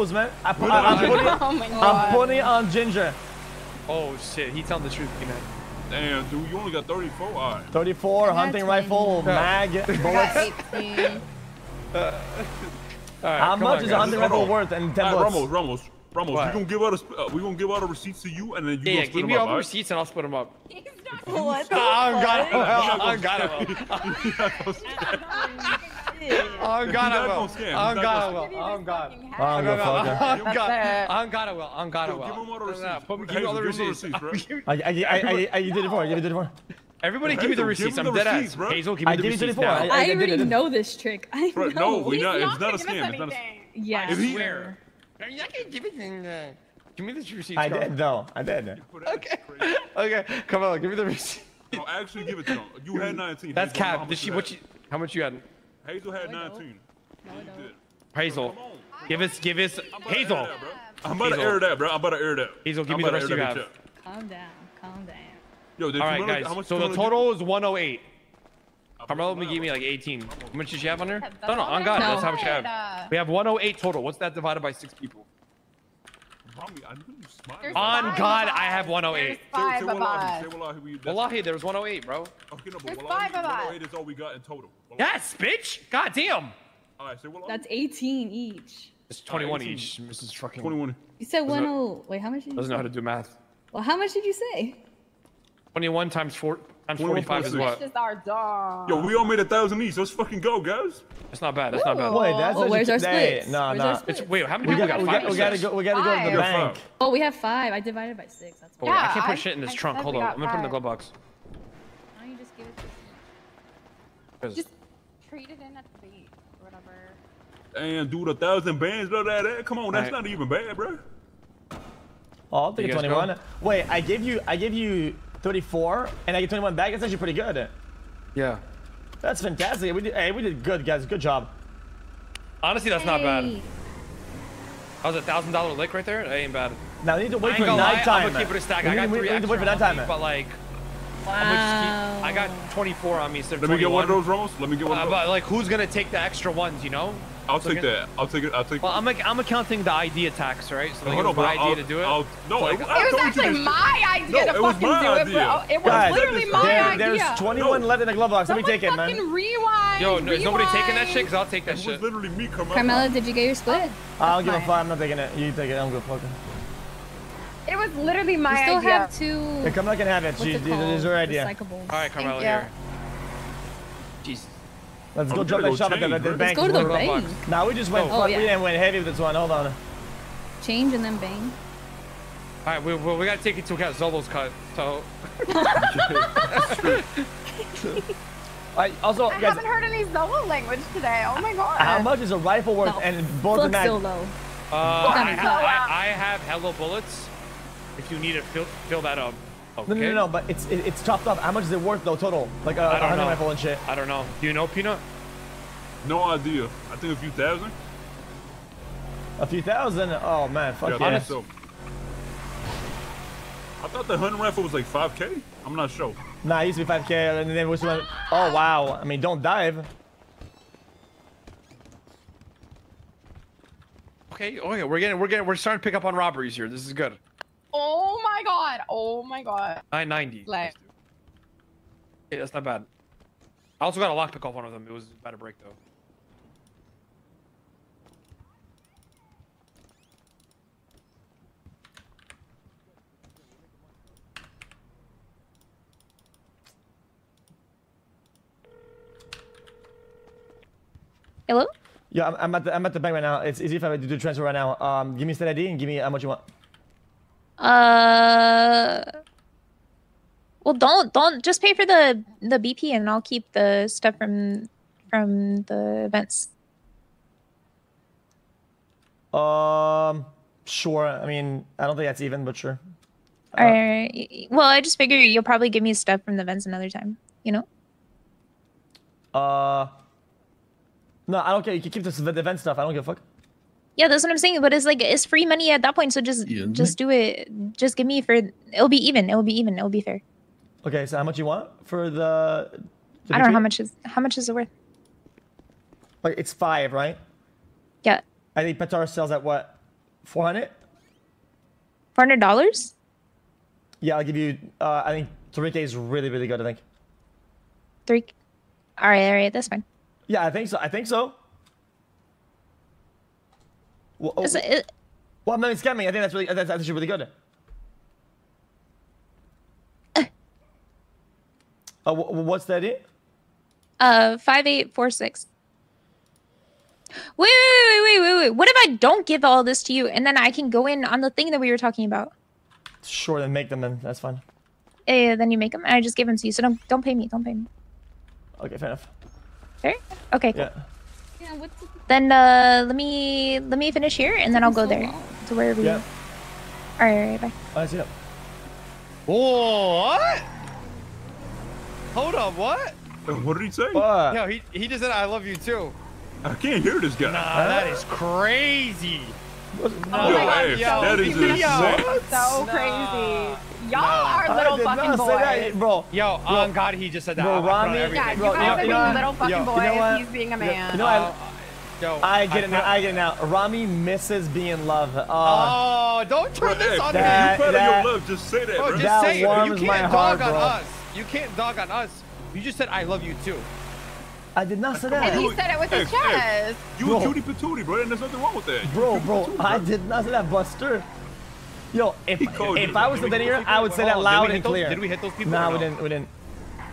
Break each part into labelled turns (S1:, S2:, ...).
S1: knows, man. I,
S2: Put it
S1: I,
S2: on
S1: am putting,
S3: Oh
S1: I'm putting on Ginger.
S4: Oh shit, he telling the truth, Peanut.
S2: Damn, dude, you only got 34. All right.
S1: 34
S3: got
S1: hunting
S3: 20.
S1: rifle, mag, bullets.
S3: 18.
S4: All right,
S1: How much
S4: on,
S1: is a
S4: guys.
S1: hunting
S2: Hold
S1: rifle worth and 10
S2: All right,
S1: bullets?
S2: Ramos, Ramos, Ramos.
S4: What?
S2: We gonna give out a, uh, we gonna give out a receipts to you, and then you
S4: Yeah, yeah,
S2: gonna split
S4: give me all the
S2: all right?
S4: receipts and I'll split them up.
S3: what the
S4: Oh God,
S3: fuck?
S4: oh God, I will. Oh God,
S2: You're
S4: I
S2: not
S4: will.
S2: gonna scam.
S4: Oh
S2: You're not
S4: God, I
S2: gonna
S4: will.
S3: Give you
S4: Oh
S3: this
S4: God.
S1: Oh,
S4: on God,
S3: That's it.
S4: on God, I will. On God, I will.
S2: give him all the
S4: No, no,
S2: receipts.
S4: Put me, give
S2: Hey,
S4: me all the
S2: give
S4: receipts.
S2: receipts, bro.
S1: I, I, I, I, I, you did it for. You did it for.
S4: Everybody,
S2: Yo,
S4: give me the
S2: Hazel, give
S4: receipts.
S2: him
S4: I'm
S2: the
S4: dead ass.
S2: bro.
S4: Hazel, give
S1: I
S4: me the
S1: give you
S4: receipts
S1: 24.
S4: now.
S1: I-
S5: I
S1: did
S5: already
S1: it.
S5: know this trick. I
S2: Bro,
S5: know.
S2: no, we
S3: He's
S2: not. It's
S3: not
S2: not a scam. It's not a.
S3: anything.
S5: Yeah.
S2: If he-
S4: Swear. You're not gonna give it. uh, Give me the receipts.
S1: I did, though. I did.
S4: Okay. Okay, come on, give me the receipt.
S2: No, actually, give it to him. You had 19.
S4: That's cap. Did she? What? You, how much you had?
S2: Hazel had
S5: No,
S2: 19.
S5: No, I
S2: You did.
S4: Hazel,
S2: Come
S4: give us, give us.
S2: I'm about to
S4: Hazel,
S2: that, bro. I'm about to
S4: Hazel.
S2: air that, bro. I'm about to air that.
S4: Hazel, give
S2: I'm
S4: me the rest
S2: air
S4: you
S2: that
S4: have.
S5: Calm down. Calm down.
S2: Yo, did
S4: All
S2: you
S4: right,
S2: wanna-
S4: guys.
S2: how much
S4: So the total is 108.
S2: give?
S4: Carmelo, me give me like 18. How much did you have on there? No, no, on
S3: I
S4: God,
S5: No.
S4: that's how much you have.
S3: Uh,
S4: We have 108 total. What's that divided by six people?
S2: Mommy, I knew you smiled.
S3: There's
S4: On
S3: five
S4: God, I have 108.
S3: There's
S2: Say-
S3: five
S2: say
S3: of
S2: wallahi,
S3: us.
S2: say wallahi, we- that's-
S4: Wallahi, there was 108, bro.
S2: Okay, no, but
S3: There's
S2: wallahi,
S3: five of us.
S2: 108 is all we got in total. Wallahi.
S4: Yes, bitch. God damn.
S2: All right, say wallahi.
S5: That's 18 each.
S4: It's 21
S2: 18.
S4: each. Mrs. Fucking
S2: 21.
S5: You said
S4: Doesn't
S5: 10. Wait, how much did you
S4: doesn't know how to do math.
S5: Well, how much did you say?
S4: 21 times four times
S2: 21
S4: 45 is
S2: plus
S4: what?
S3: It's just our dog.
S2: Yo, we all made a thousand each. Let's fucking go, guys.
S4: That's not bad. That's not bad.
S1: Wait, that's
S5: Well,
S1: actually-
S5: where's our
S1: hey,
S5: splits?
S1: No,
S5: Where's
S1: no.
S4: It's wait, how many
S1: We
S4: people
S1: got,
S4: got?
S1: we,
S4: Five
S1: got, we gotta go. We gotta go to the
S2: We
S1: bank.
S5: Oh, we have five. I divided by six. That's
S4: Oh,
S5: why.
S4: wait, I can't put
S3: I-
S4: shit in this
S3: I
S4: trunk.
S3: said
S4: Hold
S3: we
S4: I'm gonna put it in the glove box.
S5: Why don't you just give it to
S4: 'Cause-
S3: Just trade it in at the beach or whatever.
S2: Damn, dude, a thousand bands, bro. That, that, come on, that's
S4: Alright.
S2: not even bad, bro.
S1: Oh, I'll take
S4: You
S1: 21.
S4: go?
S1: Wait, I gave you, I gave you 34, and I get 21 back. That's actually pretty good.
S4: Yeah.
S1: That's fantastic. We did, hey, we did good, guys. Good job.
S4: Honestly, that's not bad.
S5: Hey.
S4: That was a thousand dollar lick right there. That ain't bad.
S1: Now we need to wait for
S4: gonna lie. I'm gonna keep it a stack.
S1: We
S4: I
S1: need-
S4: got
S1: we
S4: three
S1: need to wait for
S4: on
S1: nighttime.
S4: me, but like, I'm just keep, I got 24 on me instead of
S2: Let me get one of those rolls. Let me get one
S4: Uh,
S2: of
S4: but like, who's gonna take the extra ones? You know?
S2: I'll take
S4: okay.
S2: that. I'll take it. I'll take
S4: Well,
S2: it.
S4: I'm like, I'm accounting the idea tax, right? So like,
S2: Hold
S4: it was
S2: but
S4: my
S2: I'll,
S4: idea to do it.
S2: I'll, no,
S4: Like,
S2: it,
S3: It
S2: I
S3: was
S2: told you
S3: actually
S2: this.
S3: my idea
S2: No,
S3: to
S2: it was
S3: fucking
S2: my
S3: do it,
S2: idea.
S3: bro. It was
S1: Guys,
S3: literally
S2: there-
S3: my
S1: There,
S3: idea.
S1: there's 21
S2: No.
S1: left in the glove box. Let me take it, man.
S3: fucking rewind.
S4: Yo, no, is nobody taking that shit? Cause I'll take that
S2: It was literally me, Carmelo.
S5: Carmela, did you get your split?
S1: I don't give a fuck. I'm not taking it. You take it. I'm good. Fuck it.
S3: It was literally my
S5: We still have two.
S1: Yeah, Carmela can have it.
S5: What's
S1: She,
S5: it
S1: this is her idea.
S4: All right, Carmelo
S3: you.
S4: here. Jesus.
S1: Let's go
S2: we
S1: drop that
S2: go
S1: shop at the,
S2: change,
S1: at the
S2: bro.
S1: bank.
S5: Let's go to the
S4: Glove
S5: bank.
S4: box.
S1: Nah, we just went.
S5: Oh,
S1: fuck, We didn't went heavy with this one. Hold on.
S5: Change and then bang.
S4: All right, we, we, we gotta take it into account Zolo's cut. So
S1: I, also,
S3: I
S1: guys,
S3: haven't heard any Zolo language today. Oh my god.
S1: how much is a rifle worth
S5: No,
S1: and bullets
S5: Fuck
S1: and mag?
S5: solo.
S4: uh, I, ha- I, I have hello bullets. If you need to fill fill that up. Okay.
S1: No, no, no, no, but it's it, it's chopped up. How much is it worth though total? Like a,
S4: I
S1: a
S4: don't
S1: hunting
S4: know.
S1: rifle and shit.
S4: I don't know. Do you know Peanut?
S2: No idea. I think a few thousand.
S1: A few thousand. Oh man, fuck
S2: Yeah,
S1: yeah.
S2: I think so. I thought the hunting rifle was like 5k. I'm not sure.
S1: Nah, it used to be 5k, and then it was went. Oh wow. I mean, don't dive.
S4: Okay. Okay. We're getting we're getting we're starting to pick up on robberies here. This is good.
S3: Oh my god. Oh my god.
S4: 990.
S3: Like,
S4: Okay, that's not bad. I also got a lockpick off one of them. It was about to break though.
S5: Hello?
S1: Yeah, I'm, I'm at the I'm at the bank right now. It's easy if I do the transfer right now. Um, give me state ID and give me how much you want.
S6: Uh. Well, don't don't just pay for the the BP, and I'll keep the stuff from from the events.
S1: Um, sure. I mean, I don't think that's even, but sure.
S6: All right. Well, I just figure you'll probably give me stuff from the events another time. You know.
S1: Uh, no, I don't care. You can keep this the event stuff. I don't give a fuck.
S6: Yeah, that's what I'm saying. But it's like it's free money at that point, so just
S7: Yeah.
S6: just do it. Just give me for. It'll be even. It'll be even. It'll be fair.
S1: Okay, so how much you want for the? the
S6: I don't know how much is how much is it worth.
S1: Like it's five, right?
S6: Yeah.
S1: I think Petar sells at what? Four hundred.
S6: Four hundred dollars?
S1: Yeah, I'll give you. Uh, I think three K is really really good. I think.
S6: Three. All right, all right, that's fine.
S1: Yeah, I think so. I think so. Well, oh,
S6: it,
S1: well I'm not scamming. I think that's really that's actually really good. Uh, wh- what's that? It?
S6: uh, five eight four six. Wait, wait, wait, wait, wait, wait. What if I don't give all this to you, and then I can go in on the thing that we were talking about?
S1: Sure, then make them. Then that's fine.
S6: Eh, then you make them, and I just give them to you. So don't don't pay me. Don't pay me.
S1: Okay, fair enough.
S6: Fair? Okay. Cool.
S1: Yeah.
S5: Yeah, what's
S6: Then uh, let me let me finish here, and then I'll go
S5: so
S6: there
S5: long?
S6: to wherever
S1: Yeah.
S6: you. All right, all right, bye.
S1: I see it.
S4: What? Hold up, what?
S2: Uh, What did he say?
S1: What?
S4: Yo, he, he just said I love you too.
S2: I can't hear this guy.
S4: Nah, that is crazy.
S3: Oh
S2: Yo,
S3: my god,
S2: hey,
S3: so
S2: that is insane.
S3: So crazy. Y'all are
S1: I
S3: little
S1: did
S3: fucking
S1: not say that,
S3: boys.
S1: bro.
S4: Yo, on God, he just said that.
S1: bro,
S4: I'm not
S1: Rami-
S3: Yeah, you
S1: Bro,
S3: guys
S1: you
S3: are
S1: you
S3: being
S1: know-
S3: little fucking
S4: yo,
S3: boys.
S1: you know what?
S3: He's being a man.
S1: You know, I,
S4: yo,
S1: I get it now.
S4: felt-
S1: I get it now. Rami misses being in love. Uh,
S4: Oh, don't turn
S2: Hey,
S4: this on
S1: that-
S4: me.
S2: you better
S1: that-
S2: your love. Just say that,
S4: Bro,
S2: bro.
S4: just
S1: That
S4: say it. You
S1: warms
S4: can't
S1: my
S4: dog
S1: heart,
S4: on
S1: bro.
S4: us. You can't dog on us. You just said I love you too.
S1: I did not say that.
S3: And he said it with his
S2: hey, hey. You
S1: Bro.
S2: a cutie patootie, bro, and there's nothing wrong with that. You
S1: Bro,
S2: cutie
S1: bro,
S2: patootie,
S1: I did not say that, Buster. Yo, if if. I was the
S2: we
S1: here,
S2: hit
S1: I would say that loud
S4: did
S1: and
S4: hit those-
S1: clear.
S4: Did we hit those people?
S1: Nah,
S4: or
S1: we
S4: no?
S1: didn't. We didn't.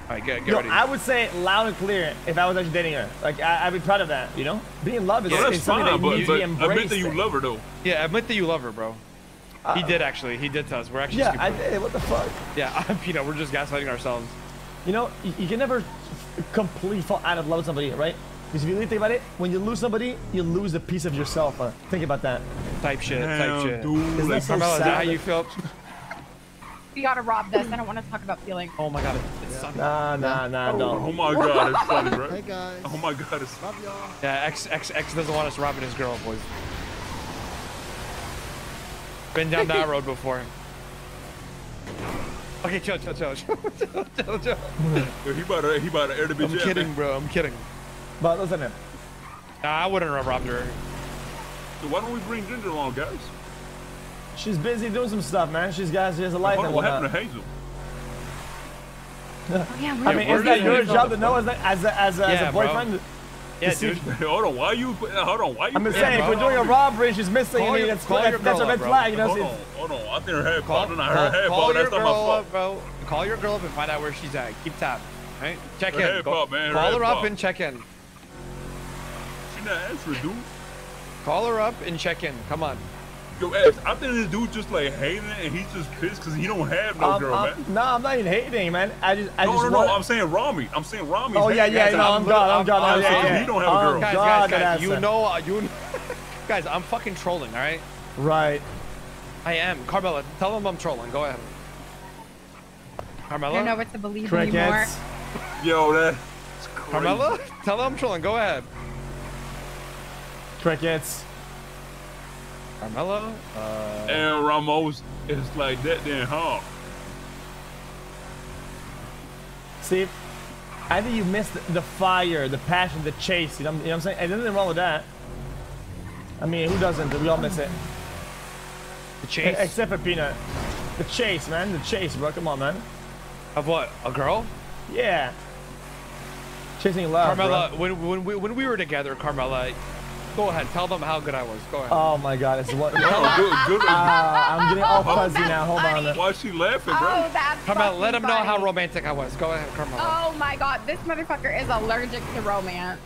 S4: All right, get, get
S1: Yo,
S4: ready.
S1: I would say it loud and clear if I was actually dating her. Like I, I'd be proud of that. You know, being in love is,
S2: No,
S1: is something
S2: fine,
S1: that
S2: but,
S1: needs to
S2: but
S1: be
S2: admit
S1: embraced.
S2: that you love her though.
S4: yeah, admit that you love her, bro.
S1: Uh,
S4: he did actually. He did to us. We're actually.
S1: Yeah,
S4: super-
S1: I did. What the fuck?
S4: Yeah, you know, we're just gaslighting ourselves.
S1: You know, you, you can never completely fall out of love with somebody, right? Because if you really think about it, when you lose somebody, you lose a piece of yourself. Uh, think about that.
S4: Type shit. type shit.
S2: dude.
S1: Isn't that
S2: Like,
S1: so
S4: Carmela, is that how you feel?
S3: We gotta rob this. I don't want to talk about feelings.
S4: Oh my god, it's Sunday.
S1: Nah, nah, nah,
S2: oh
S1: no.
S2: my god, it's funny, bro.
S8: Hey guys.
S2: Oh my god, it's
S8: Love y'all.
S4: Yeah, X X X doesn't want us robbing his girl, boys. Been down that road before. Okay, chill, chill, chill, chill, chill, chill, chill.
S2: Yo, he about to he about to air the bitch
S4: I'm kidding,
S2: man.
S4: bro. I'm kidding.
S1: But listen, man.
S4: Nah, I wouldn't have robbed her.
S2: So why don't we bring Ginger along, guys?
S1: She's busy doing some stuff, man. She's got she has a life
S2: Hold
S1: and
S2: on, what happened to Hazel?
S3: Oh, yeah,
S1: I mean,
S2: where
S1: is that your job to know as a as a, as a, as
S4: Yeah,
S1: a
S4: bro.
S1: boyfriend?
S4: Yeah, dude.
S2: hold on, why you? Hold on, why you?
S1: I'm just saying, if we're doing a robbery, she's missing.
S4: Call
S1: I mean,
S4: your-
S1: that's,
S4: call
S1: that's, that's a red
S4: bro.
S1: flag, you know.
S2: Hold on, hold on. I think her head
S4: Call,
S2: popped. Then I heard her head
S4: call
S2: pop.
S4: your
S2: That's not my fault.
S4: up, bro. Call your girl up and find out where she's at. Keep tab. Right? Check
S2: Her
S4: in.
S2: head
S4: Go-
S2: pop, man. Her
S4: Call her up and check in.
S2: She not answering, dude.
S4: Call her up and check in. Come on.
S2: Yo, Ash, I think this dude just like hating it, and he's just pissed because he don't have no
S1: Um,
S2: girl,
S1: um,
S2: man.
S1: no, I'm not even hating, man. I just, I
S2: No,
S1: just
S2: no, no.
S1: want.
S2: I'm saying Rami. I'm saying Rami.
S1: oh yeah, yeah,
S4: guys,
S1: no,
S4: I'm
S1: I'm
S4: lit-
S1: I'm
S4: I'm- I'm
S1: oh, yeah,
S2: saying
S1: yeah.
S2: he don't have a
S1: Oh,
S2: girl.
S4: Guys, guys, guys. You know, uh, you. guys, I'm fucking trolling. All right.
S1: Right.
S4: I am. Carmela, tell them I'm trolling. Go ahead.
S3: I don't know what to believe anymore.
S1: Crickets.
S2: Yo, that's crazy.
S4: Carmela, tell them I'm trolling. Go ahead.
S1: Crickets.
S4: Carmela. Uh,
S2: And Ramos is like that, then huh?
S1: See, I think you missed the fire, the passion, the chase. You know, you know what I'm saying? And there's nothing wrong with that. I mean, who doesn't? We all miss it.
S4: the chase
S1: Except for Peanut. The chase, man. The chase, bro. Come on, man.
S4: of what? A girl?
S1: Yeah. Chasing love,
S4: Carmela,
S1: bro.
S4: when when we when we were together, Carmela, go ahead. Tell them how good I was. Go ahead.
S1: Oh my God, it's what?
S2: Oh, good, good.
S1: Ah, I'm getting all fuzzy
S3: that's
S1: now. Hold on.
S3: funny.
S2: Why is she laughing, bro?
S3: Oh, that's
S4: Carmela,
S3: fucking
S4: let them know how romantic I was. Go ahead, Carmela.
S3: Oh my god, this motherfucker is allergic to romance.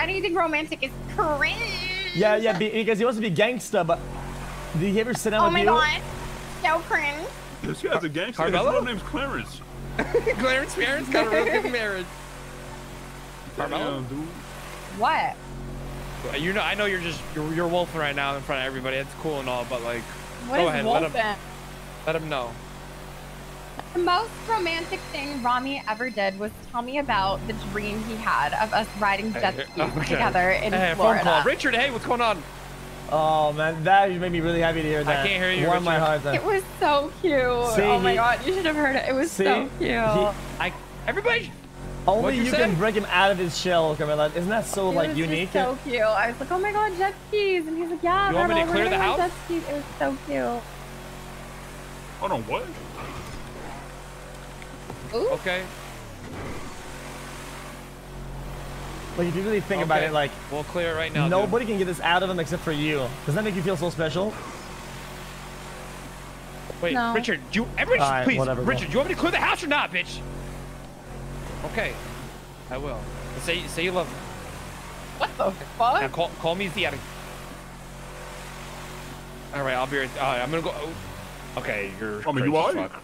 S3: Anything romantic is cringe.
S1: Yeah, yeah, because he wants to be gangsta, but did he ever sit down
S3: Oh
S1: with
S3: my
S1: you?
S3: god, so cringe.
S2: Yeah, she has a gangster. Carmelo? His
S4: Carmela?
S2: real name's Clarence.
S4: Clarence parents got a real good marriage. Carmela?
S2: Damn, dude.
S3: What?
S4: You know, I know you're just you're, you're wolfing right now in front of everybody. It's cool and all, but like,
S3: What
S4: Go
S3: is
S4: ahead, let him- let him know.
S3: The most romantic thing Rami ever did was tell me about the dream he had of us riding jet
S4: Hey, okay.
S3: together in
S4: Hey, phone
S3: Florida.
S4: call. Richard, hey, what's going on?
S1: Oh man, that made me really happy to hear that.
S4: I can't hear you,
S1: Warmed my heart. Then.
S3: It was so cute.
S1: Oh see,
S3: oh my
S1: he-
S3: god, you should have heard it. It was
S1: See,
S3: so cute.
S1: he-
S4: I everybody.
S1: Only
S4: you
S1: you can break him out of his shell, Camilla. Isn't that so
S3: It
S1: like
S3: was
S1: unique?
S3: Just so cute. I was like, oh my god, jet skis, and he's like, yeah.
S4: You want me to clear
S3: we're
S4: the
S3: gonna
S4: house?
S3: Jet skis. It was so cute.
S2: Hold on, what?
S4: Okay.
S1: Like if you really think about it, like
S4: We'll clear it right now. dude.
S1: nobody can get this out of him except for you. Doesn't that make you feel so special?
S4: Wait,
S3: No.
S4: Richard, do you everybody
S1: Alright,
S4: please,
S1: whatever, bro.
S4: Richard, do you want me to clear the house or not, bitch? Okay, I will. Say say you love me.
S3: What the
S4: Now
S3: fuck?
S4: call call me the. All right, I'll be right. Uh, I'm gonna go. oh. Okay, you're.
S2: I mean, you are?
S4: fuck.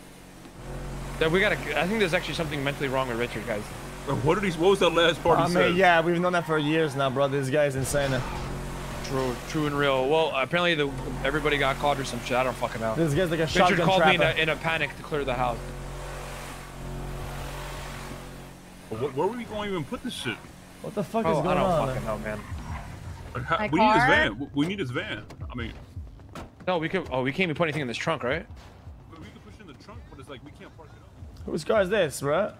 S4: Then we gotta. I think there's actually something mentally wrong with Richard, guys.
S2: What did he? What was that last part
S1: I
S2: he
S1: mean,
S2: said?
S1: yeah, we've known that for years now, bro. This guy's insane.
S4: True, true and real. Well, apparently the everybody got caught or some shit. I don't fucking know.
S1: This guy's like a
S4: Richard
S1: shotgun
S4: called me in a, in a panic to clear the house.
S2: Where, where were we going to even put this shit?
S1: What the fuck
S4: Oh,
S1: is
S4: I
S1: going
S4: don't
S1: on?
S4: fucking know, man.
S2: Like, how,
S3: My
S2: we need his van. We- We need his van. I mean,
S4: No, we could. Oh, we can't even put anything in this trunk, right?
S2: we could push it in the trunk, but it's like we can't park it up.
S1: Whose car is this, bro?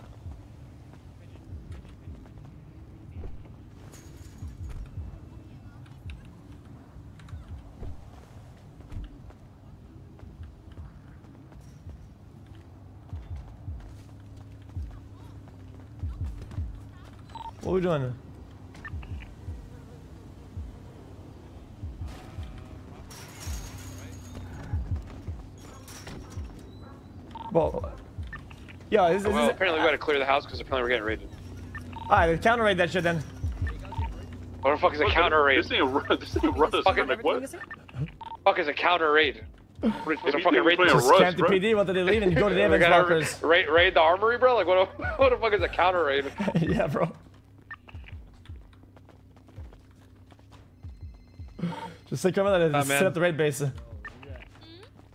S1: What are we doing? Well, yeah, this, this
S4: Well,
S1: is,
S4: apparently we gotta clear the house because apparently we're getting raided.
S1: Alright, counter raid that shit then.
S4: What the fuck is a counter raid?
S2: This ain't Rust. This ain't Rust.
S4: Fucking-
S2: Like, what?
S4: fuck is a counter raid? What is
S2: What
S4: a fucking
S2: think
S4: raid?
S2: we're playing
S1: Just
S2: Rust,
S1: camp the
S2: bro?
S1: PD, what did they leave and go to the
S4: We
S1: Evans
S4: gotta
S1: Walkers.
S4: raid, raid the armory, bro? Like what? the- What the fuck is a counter raid?
S1: yeah, bro. Just say come on and
S4: Nah,
S1: set
S4: man.
S1: up the raid base.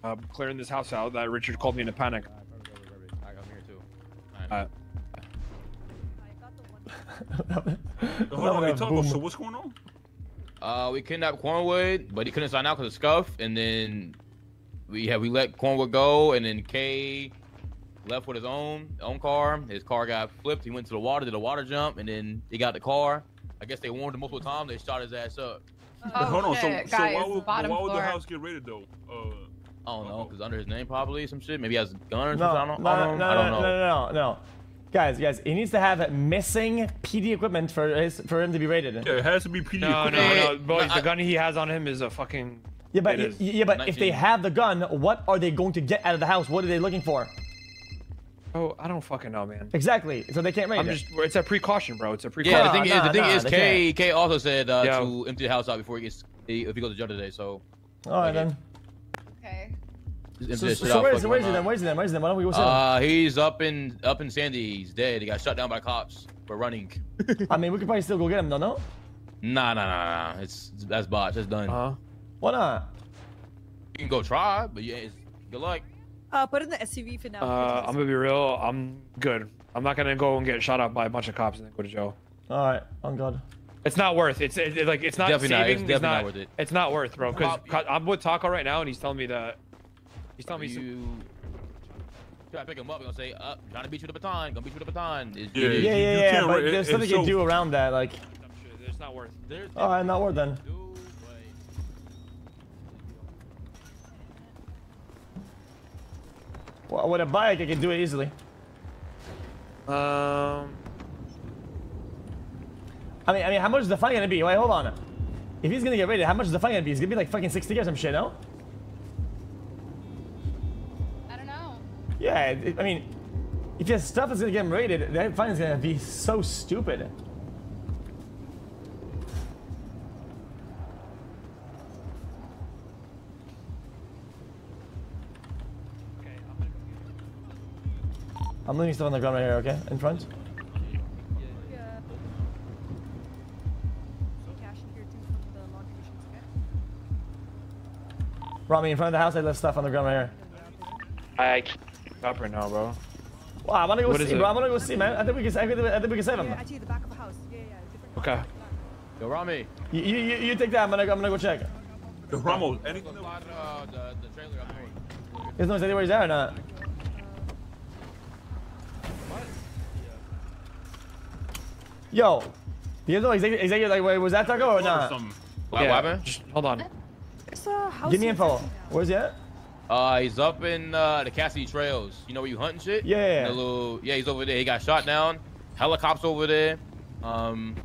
S4: I'm clearing this house out. That Richard called me in a panic. Uh,
S2: Hold on, wait, talk
S1: Boom.
S2: about, so what's going on?
S9: Uh, we kidnapped Cornwood, but he couldn't sign out because of scuff, and then we yeah we let Cornwood go, and then Kay left with his own own car. His car got flipped. He went to the water, did a water jump, and then he got the car. I guess they warned him multiple times. They shot his ass up.
S3: Oh,
S2: hold on, so,
S3: shit,
S2: so
S3: guys,
S2: why would,
S3: bottom
S2: why would the
S3: floor.
S2: house get raided though? Uh,
S9: I don't know, because under his name probably some shit. Maybe he has a gun or
S1: No,
S9: something.
S1: no,
S9: I don't,
S1: no,
S9: I
S1: no,
S9: don't,
S1: no,
S9: I don't
S1: no,
S9: know.
S1: no, no, no. Guys, guys, he needs to have missing PD equipment for his for him to be raided.
S2: yeah, it has to be PD
S4: no, no,
S2: equipment.
S4: no,
S9: Hey,
S4: boys.
S9: no,
S4: the
S9: I-
S4: gun he has on him is a fucking.
S1: Yeah, but yeah, but if they have the gun, what are they going to get out of the house? What are they looking for?
S4: Oh, I don't fucking know, man.
S1: Exactly. So they can't raid
S4: I'm
S1: it.
S4: just. It's a precaution, bro. It's a precaution.
S9: Yeah, the
S1: Nah,
S9: thing is,
S1: nah,
S9: the thing
S1: nah,
S9: is,
S1: they
S9: Kay, Kay also said uh,
S4: Yeah.
S9: to empty the house out before he gets if he goes to jail today. So
S1: All right then.
S3: Okay.
S9: just
S1: So, so, where's,
S9: fuck
S1: he, where's he
S9: him
S1: then?
S9: up.
S1: Where's he then? Where's he then? Why don't we go see him?
S9: Uh, he's up in up in Sandy. He's dead. He got shot down by cops for running.
S1: I mean, we could probably still go get him, though, no?
S9: Nah, nah, nah, nah. It's that's botched. That's done.
S4: Uh huh.
S1: Why not?
S9: You can go try, but yeah, it's, good luck.
S10: Uh, put in the SUV for now.
S4: Uh, I'm gonna be real. I'm good. I'm not gonna go and get shot up by a bunch of cops and then go to jail.
S1: All right, on God.
S4: It's not worth. It's it, it- like it's not
S9: Definitely not.
S4: saving.
S9: It's definitely not worth it.
S4: It's not worth, bro. Because
S9: Pop-
S4: I'm with Taco right now, and he's telling me that. He's telling me. some-
S9: you try to pick him up. You're gonna say, "Up, trying to beat you with a baton. Gonna beat you with a baton." It's,
S2: Yeah,
S9: it is-
S1: Yeah, yeah, yeah, but
S2: ra-
S1: there's
S2: it-
S1: something you can do around that, like.
S4: some shit. It's not worth.
S9: There's
S1: All right, not worth then.
S9: do,
S1: Well, with a bike, I can do it easily.
S4: Um.
S1: I mean, I mean, how much is the fine gonna be? Wait, hold on. If he's gonna get raided, how much is the fine gonna be? It's gonna be like fucking 60 or some shit, no?
S3: I don't know.
S1: Yeah, it, I mean, if his stuff is gonna get him raided, that fine is gonna be so stupid.
S4: Okay, I'm gonna go get
S1: I'm leaving stuff on the ground right here, okay? In front.
S10: Yeah. In here too from the laundry machines, okay?
S1: Rami, in front of the house, I left stuff on the ground right here.
S4: I can't up right now, bro.
S1: Wow, I wanna go
S4: What
S1: see,
S4: is it?
S1: bro. I wanna go see, man. I think we can, I think, I think we can save him.
S10: Yeah, actually the back of the house. Yeah, yeah.
S4: Okay.
S9: Yo, Rami.
S1: You, you, you, you take that. I'm gonna, I'm gonna go check.
S2: The Ramos, anything that
S9: Slide, uh, the, the trailer up there.
S1: There's no idea where he's at or not. Yo, you know exactly, exactly like wait, was that Taco or
S2: Or
S1: not?
S2: something.
S9: What
S4: yeah,
S9: happened?
S4: Just hold on.
S10: There's a house
S1: Give me info. Where's he at?
S9: Uh, he's up in uh, the Cassidy Trails. You know where you hunting shit?
S1: Yeah.
S9: The little, yeah, he's over there. He got shot down. Helicopters over there. Um,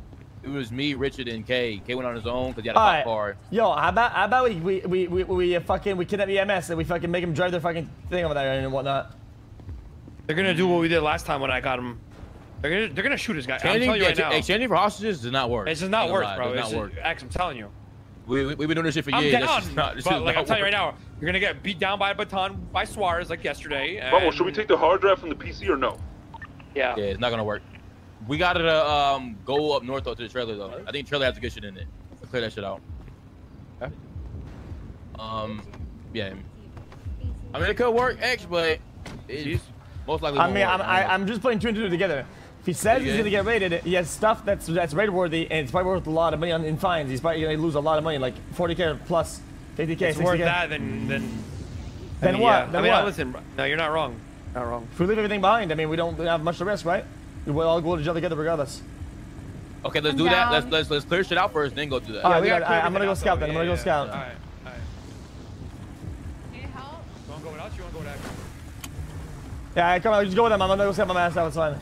S9: it was me, Richard, and Kay. Kay went on his own because he had a
S1: Alright.
S9: cop car.
S1: Yo, how about how about we we we we, we uh, fucking we kidnap EMS and we fucking make him drive their fucking thing over there and whatnot.
S4: They're gonna do what we did last time when I got him. They're gonna they're gonna shoot this guy. I'm telling you right
S9: yeah,
S4: now.
S9: exchanging for hostages does not work.
S4: It's just not
S9: Ain't
S4: work,
S9: lie,
S4: bro.
S9: It
S4: It's
S9: does
S4: just,
S9: not work.
S4: X, I'm telling you.
S9: We, we, we've been doing this shit for
S4: I'm
S9: years.
S4: down,
S9: That's not, this
S4: but like I'm telling you right now, you're gonna get beat down by a baton by Suarez like yesterday. And...
S2: Bubble, should we take the hard drive from the PC or no?
S4: Yeah.
S9: Yeah, it's not gonna work. We gotta uh, um go up north though to the trailer though. I think the trailer has a good shit in it. Let's clear that shit out. Okay. Um, yeah. I mean, it could work X, but it's most likely.
S1: I
S9: won't
S1: mean,
S9: work.
S1: I'm I, I'm just playing two and two together. If he says he's gonna get rated, he has stuff that's that's rated worthy and it's probably worth a lot of money on, in fines. He's probably gonna lose a lot of money, like 40k plus 50k.
S4: It's
S1: 60K.
S4: worth that than than.
S1: Then
S4: I mean,
S1: what?
S4: yeah.
S1: Then
S4: I mean,
S1: what?
S4: listen. No, you're not wrong. Not wrong.
S1: If we leave everything behind, I mean, we don't have much to risk, right? We'll all go to jail together regardless.
S9: Okay, let's
S3: I'm
S9: do that. Let's let's let's clear shit out first, then go through that.
S1: All right,
S4: we
S1: we
S4: gotta
S1: got,
S4: clear
S1: I, I'm gonna go scout
S4: out,
S1: then. I'm
S4: though.
S1: gonna go scout.
S4: yeah. All right. All right.
S3: Need help?
S4: You wanna go with? You wanna go with X?
S1: Yeah, come on, just go with them. I'm gonna go scout my ass out. It's fine.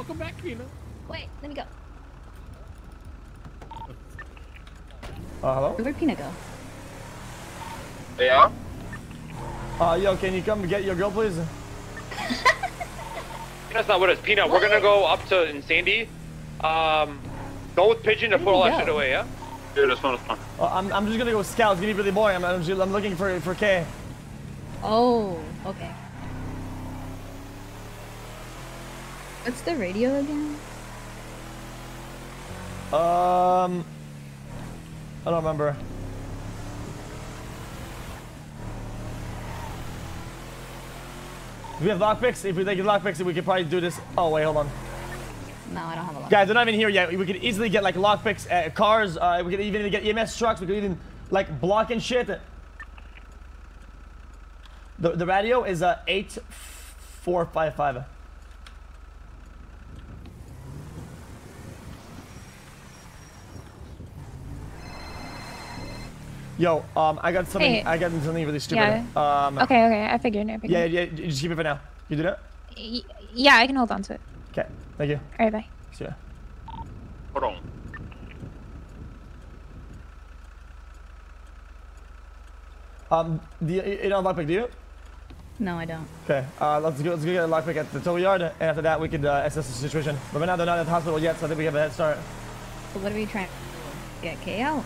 S7: Welcome back, Kina.
S5: Wait, let me go.
S1: Uh, hello?
S5: Where'd Pina go?
S9: Yeah.
S1: Uh, yo, can you come get your girl, please?
S4: Peanut's not with us. Peanut, we're gonna go up to in Sandy. Um, go with Pigeon to put all that shit away, yeah?
S2: Yeah, that's fine, that's fine.
S1: Uh, I'm, I'm just gonna go scout. It's gonna be really boring. I'm, I'm, just, I'm looking for for K.
S5: Oh, okay. What's the radio again?
S1: Um, I don't remember. We have lockpicks, if we take lockpicks, we could probably do this. Oh wait, hold on,
S5: No, I don't have a lot.
S1: guys. They're not even here yet. We could easily get like lockpicks, uh, cars. Uh, we could even get EMS trucks. We could even like block and shit. The the radio is uh eight four five five. Yo, um, I got something.
S6: Hey.
S1: I got something really stupid.
S6: Yeah.
S1: Um,
S6: Okay, okay. I figured. I figured.
S1: Yeah, yeah. Just keep it for now. You do that?
S6: Y- yeah, I can hold on to it.
S1: Okay. Thank you.
S6: All right, bye.
S1: See ya.
S2: Hold on.
S1: Um, do you, you don't have lockpick, do you?
S5: No, I don't.
S1: Okay. Uh, let's go. Let's go get a lockpick at the tow yard, and after that, we could uh, assess the situation. But right now, they're not at the hospital yet, so I think we have a head start.
S5: So what are we trying to get K out?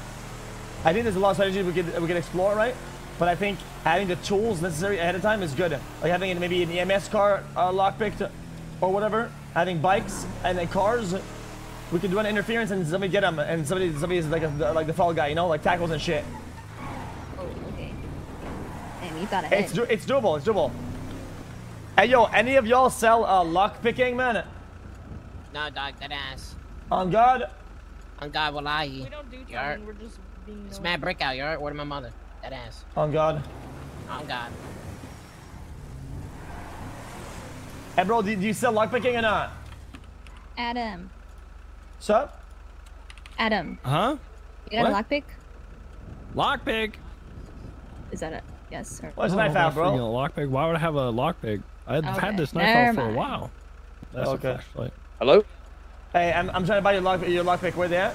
S1: I think there's a lot of strategies we could we could explore, right? But I think having the tools necessary ahead of time is good. Like having maybe an EMS car uh, lockpicked or whatever. Having bikes and then cars. We could do an interference and somebody get them, and somebody somebody is like a, like the fall guy, you know, like tackles and shit.
S5: Oh, okay. Damn, you thought ahead.
S1: It's do, it's doable. It's doable. Hey yo, any of y'all sell uh, lock picking, man?
S11: No, dog, that ass.
S1: On God.
S11: On God, wallahi.
S10: We don't do
S11: that. alright?
S10: timing, we're just being
S11: It's mad brick out, you alright? Word of my mother. That ass.
S1: On God.
S11: On God.
S1: Hey bro, do, do you sell lock picking or not?
S5: Adam.
S1: Sup?
S5: Adam.
S7: Huh?
S5: You got
S7: What?
S5: a lockpick?
S7: Lockpick.
S5: Is that a yes or?
S1: What's
S7: Oh,
S1: the knife
S7: my
S1: out, bro?
S7: freaking Lockpick. Why would I have a lockpick? I've
S5: Okay,
S7: had this knife
S5: never
S7: out for a while. That's
S1: Okay.
S7: a.
S4: Hello?
S1: Hey, I'm, I'm trying to buy your lock your lock pick. Where they at?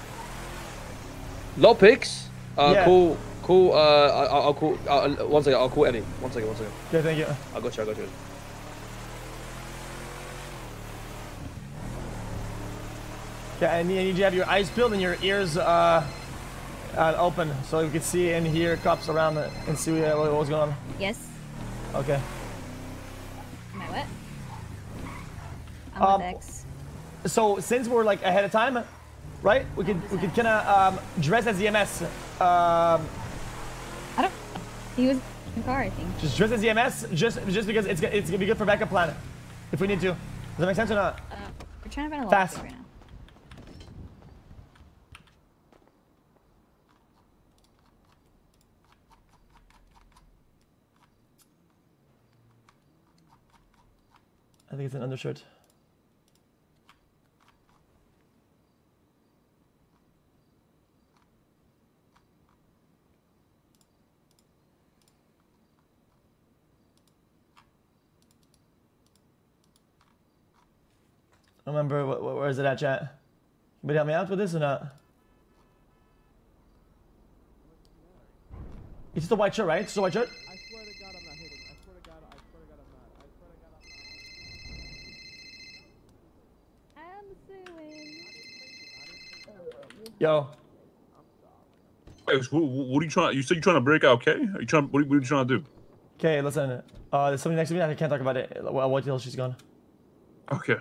S12: Low picks. Uh,
S1: Yeah.
S12: cool, cool. Uh, I- I'll, I'll call. Uh, one second. I'll call Eddie. One second. One second.
S1: Okay, thank you.
S12: I got you. I got you.
S1: Yeah, I need, I need you to have your eyes peeled and your ears uh, uh, open so you can see and hear cops around it and see uh, what, what's going on.
S5: Yes.
S1: Okay.
S5: Am I what? I'm
S1: Um,
S5: with X.
S1: So since we're like ahead of time, right? We could we could kind of um, dress as EMS. Um,
S5: I don't. He was in the car, I think.
S1: just dress as EMS, just just because it's it's gonna be good for backup plan, if we need to. Does that make sense or not?
S5: Uh, we're trying to find a
S1: Fast.
S5: right now.
S1: I think it's an undershirt. don't remember wh- wh- where is it at, chat? Anybody help me out with this or not? It's just a white shirt, right? It's just a white shirt. Yo,
S2: Wait, what, what are you trying? You said you're trying to break out, okay? Are you trying? What are, what are you trying to do?
S1: okay, listen. Uh, there's somebody next to me. I can't talk about it. I'll wait till she's gone.
S2: Okay.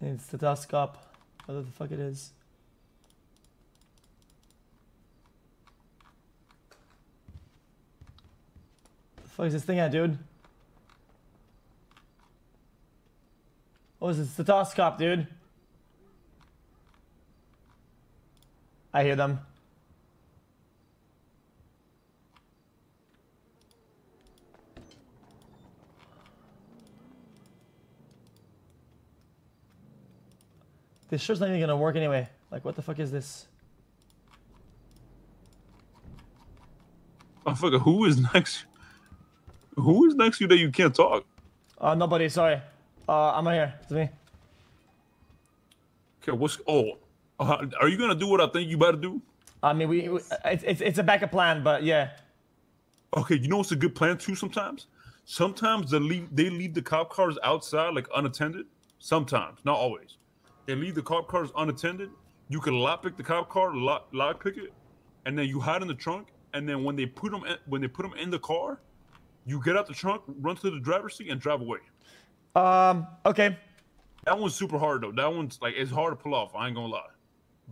S1: It's the stethoscope. Whatever the fuck it is. The fuck is this thing at, dude? Oh, what is this, it? Stethoscope, dude. I hear them. This shirt's not even gonna work anyway. Like, what the fuck is this?
S2: Oh, forget who is next. Who is next to you that you can't talk?
S1: Uh, nobody, sorry. Uh, I'm right here. It's me.
S2: Okay, what's oh? Uh, are you gonna do what I think you better do?
S1: I mean, we, we it's, it's, it's a backup plan, but yeah.
S2: Okay, you know what's a good plan too? Sometimes, sometimes they leave they leave the cop cars outside like unattended. Sometimes, not always. They leave the cop cars unattended. You can lock pick the cop car, lock, lock pick it, and then you hide in the trunk. And then when they put them in, when they put them in the car, you get out the trunk, run to the driver's seat, and drive away.
S1: Um, okay.
S2: That one's super hard though. That one's like it's hard to pull off. I ain't gonna lie,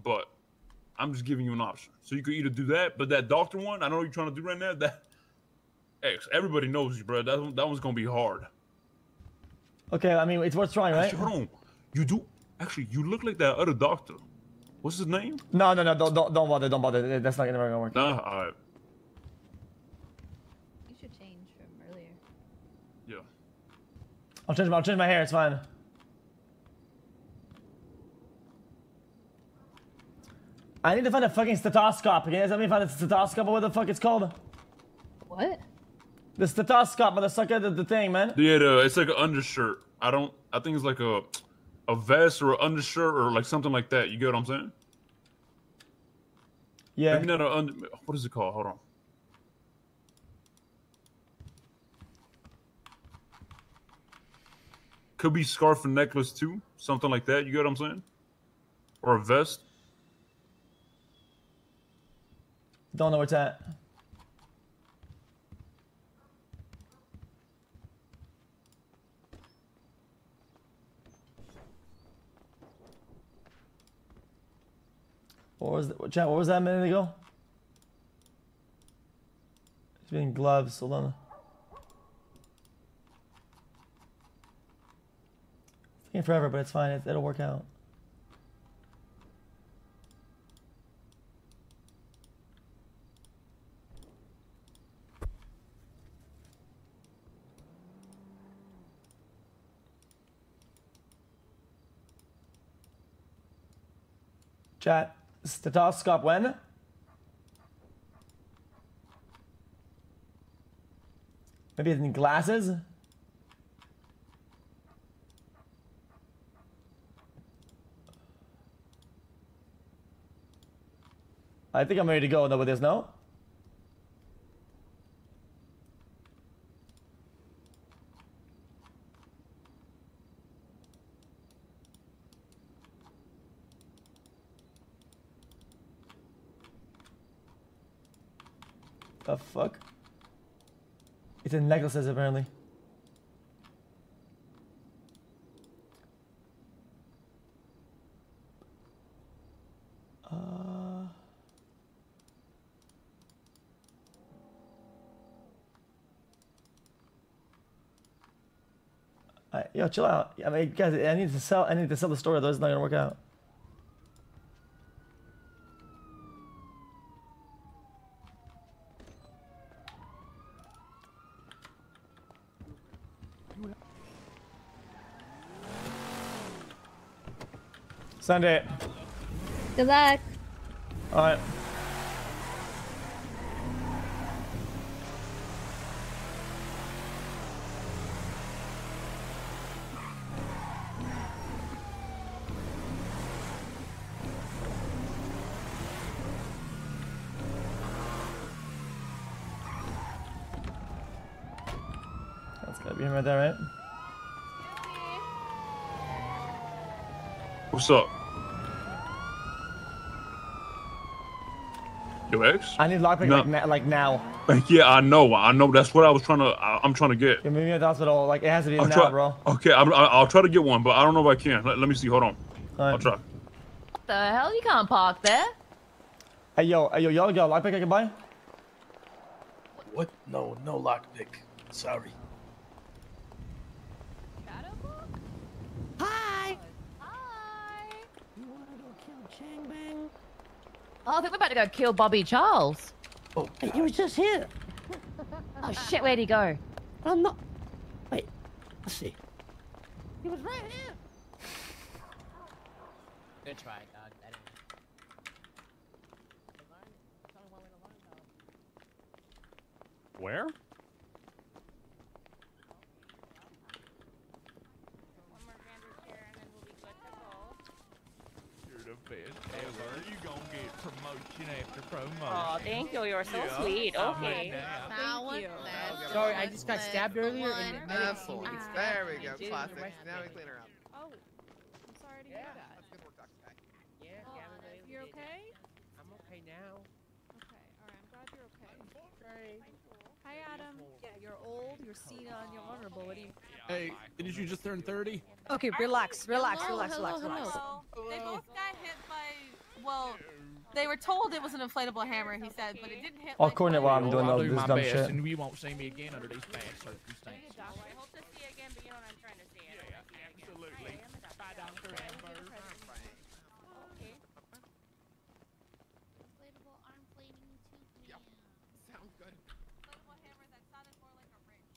S2: but I'm just giving you an option. So you could either do that, but that doctor one, I know what you're trying to do right now. That X, everybody knows you, bro. That one, that one's gonna be hard.
S1: Okay, I mean, it's worth trying, right?
S2: Hold on. You do actually. You look like that other doctor. What's his name?
S1: No, no, no, don't, don't, don't bother, don't bother. That's not gonna work.
S2: Nah, all right.
S5: You should change from earlier.
S2: Yeah.
S1: I'll change my, I'll change my hair. It's fine. I need to find a fucking stethoscope. Can you guys help me find a stethoscope or what the fuck it's called?
S5: What?
S1: The stethoscope, motherfucker, the, sucker, the thing, man.
S2: Yeah, the, it's like an undershirt. I don't. I think it's like a a vest or an undershirt or like something like that. You get what I'm saying?
S1: Yeah.
S2: Maybe not a under. What is it called? Hold on. Could be scarf and necklace too, something like that. You get what I'm saying? Or a vest.
S1: Don't know where it's at. What was the, chat? What was that a minute ago? It's been gloves. Hold on. It's taking forever, but it's fine. It, it'll work out. Chat. Stethoscope when? Maybe in glasses? I think I'm ready to go. No, but there's no. fuck? It's in necklaces, apparently. Uh... Yo, chill out. I mean, guys, I need to sell. I need to sell the story. Though it's not gonna work out. Send it.
S5: Good luck.
S1: All right. That's gotta be him right there, right?
S2: What's up? Yo,
S1: I need lockpick
S2: No.
S1: like, like now.
S2: Yeah, I know. I know. That's what I was trying to. I, I'm trying to get.
S1: Yeah, maybe at the hospital. Like it has to be
S2: I'll
S1: now,
S2: try,
S1: bro.
S2: Okay, I'm, I- I'll try to get one, but I don't know if I can. Let, let me see. Hold on. I'll try.
S13: What The hell? You can't park there.
S1: Hey yo, hey yo, y'all got a lockpick I can buy?
S14: What? No, no lockpick. Sorry.
S13: Hi. Hi. You wanna go kill Chang Bang? Oh, I think we're about to go kill Bobby Charles.
S14: Oh,
S13: he was just here. oh shit, where'd he go? I'm not. Wait, let's see. He was right here.
S11: Good try, dog. That is.
S4: Where?
S15: You're the best ever. You gonna get promotion after promotion.
S16: Oh, thank you. You're so
S15: Yeah.
S16: sweet. Okay.
S15: in now.
S16: Thank you.
S11: Sorry, I just got stabbed earlier and the medic
S16: That's
S11: to
S16: fine.
S11: stab
S16: There we go,
S11: did the
S16: classic. Now we clean her up.
S10: Oh, I'm sorry to hear that.
S11: That's good work, Dr.
S10: Yeah, you're okay?
S11: I'm okay now.
S10: Okay, alright, I'm glad you're okay. Hi, Adam. Yeah, you're old, you're senile, and you're vulnerable. What do you...
S14: Hey, didn't you just turn 30?
S10: Okay, relax, relax,
S16: Hello,
S10: relax,
S16: hello,
S10: relax, relax.
S16: hello. They both got hit by. Well, they were told it was an inflatable hammer. He said, but it didn't hit.
S1: Oh, I'll coordinate while I'm doing
S15: I'll
S1: all
S15: do
S1: this
S15: my
S1: dumb
S15: best,
S1: shit.
S15: and you won't see me again under these bad circumstances.
S16: I hope to see you again, but you know what I'm trying to say. I don't wanna see you again.
S15: Absolutely. Bye, Dr. Amber.
S16: Okay.
S11: Sounds good.
S16: Inflatable hammer that sounded more like a wrench.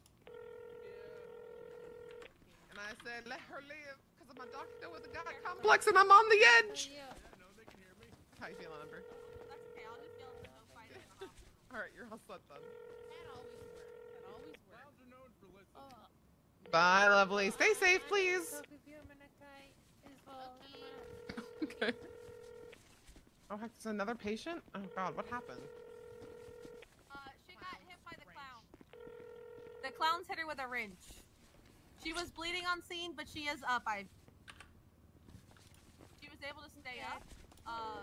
S17: And I said, let her live, because I'm a doctor with a god complex and I'm on the edge. How you feeling, Amber?
S16: That's okay. I'll just yell at them. They'll find it.
S17: All right, you're all set then.
S16: That always works. That always works.
S17: Bye, lovely. Stay safe, please. Okay. Oh, heck, there's another patient? Oh, God, what happened?
S16: Uh, she got hit by the clown. The clowns hit her with a wrench. She was bleeding on scene, but she is up. I. She was able to stay up. Uh,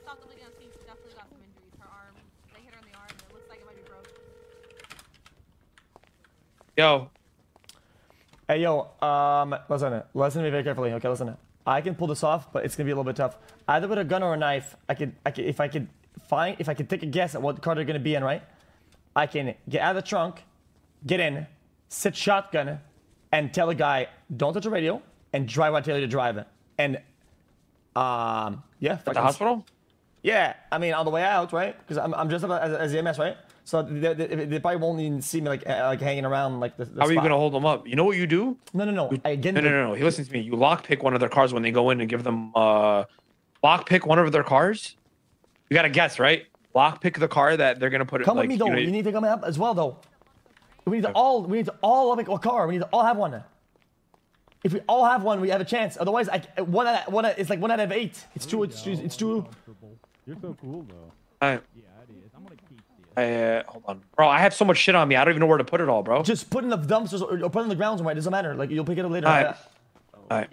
S16: stopped the on scene, she definitely got some injuries. Her arm, they hit her in the arm, and it looks like it might be broke.
S4: Yo,
S1: Hey yo, um, listen, listen to me very carefully. Okay, listen. I can pull this off, but it's gonna be a little bit tough. Either with a gun or a knife, I could, I could, if I could find, if I could take a guess at what car they're gonna be in, right? I can get out of the trunk, get in, sit shotgun, and tell the guy, don't touch the radio, and drive what I tell you to drive. And, um, yeah.
S4: at the hospital?
S1: Yeah, I mean, on the way out, right? Because I'm, I'm dressed up as, as EMS, right? So they, they, they probably won't even see me like like hanging around like the. the
S4: How are you gonna hold them up? You know what you do?
S1: No, no, no. I get
S4: No, no, no, no. He listens to me. You lockpick one of their cars when they go in and give them uh lockpick one of their cars. You gotta guess, right? Lockpick the car that they're gonna put it
S1: Come
S4: like
S1: with me though.
S4: you know,
S1: You need to come up as well though. We need to all we need to all have a car. We need to all have one. If we all have one, we have a chance. Otherwise, I one out of, one out, it's like one out of eight. It's too. It's too. It's too.
S18: You're so cool though.
S4: I,
S18: Yeah, it is. I'm gonna keep this.
S4: Uh, hold on, bro. I have so much shit on me. I don't even know where to put it all, bro.
S1: Just put in the dumpsters or, or put it in the ground somewhere. It doesn't matter. Like you'll pick it up later.
S4: All right. All right.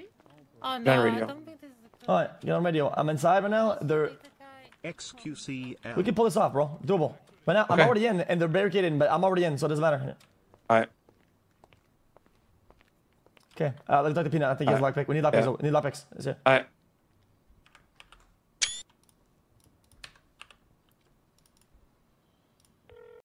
S13: Oh
S4: Get on radio.
S1: All right, get on radio. I'm inside right now. They're.
S8: XQCL.
S1: We can pull this off, bro. Doable. Right now, I'm already in, and they're barricaded, but I'm already in, so it doesn't matter.
S4: All right.
S1: Okay, uh, to Peanut. I think he has lockpick. We need lockpicks.
S4: Yeah.
S1: We need lockpicks. Is it?
S4: All right.